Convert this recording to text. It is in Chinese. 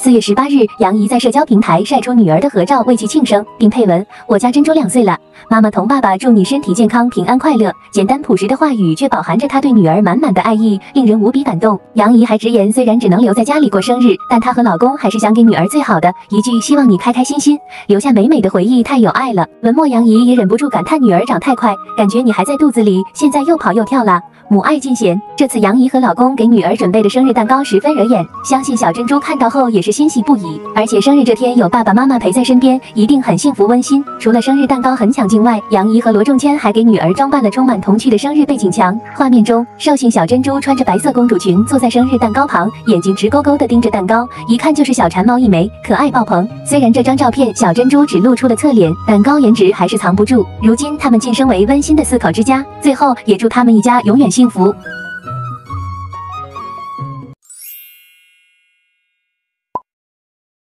四月十八日，杨怡在社交平台晒出女儿的合照，为其庆生，并配文：“我家珍珠两岁了，妈妈同爸爸祝你身体健康、平安快乐。”简单朴实的话语，却饱含着她对女儿满满的爱意，令人无比感动。杨怡还直言，虽然只能留在家里过生日，但她和老公还是想给女儿最好的，一句希望你开开心心，留下美美的回忆，太有爱了。文末，杨怡也忍不住感叹女儿长太快，感觉你还在肚子里，现在又跑又跳了。母爱尽显，这次杨怡和老公给女儿准备的生日蛋糕十分惹眼，相信小珍珠看到后也是欣喜不已。而且生日这天有爸爸妈妈陪在身边，一定很幸福温馨。除了生日蛋糕很抢镜外，杨怡和罗仲谦还给女儿装扮了充满童趣的生日背景墙。画面中，寿星小珍珠穿着白色公主裙，坐在生日蛋糕旁，眼睛直勾勾地盯着蛋糕，一看就是小馋猫一枚，可爱爆棚。虽然这张照片小珍珠只露出了侧脸，但高颜值还是藏不住。如今他们晋升为温馨的四口之家，最后也祝他们一家永远幸幸福。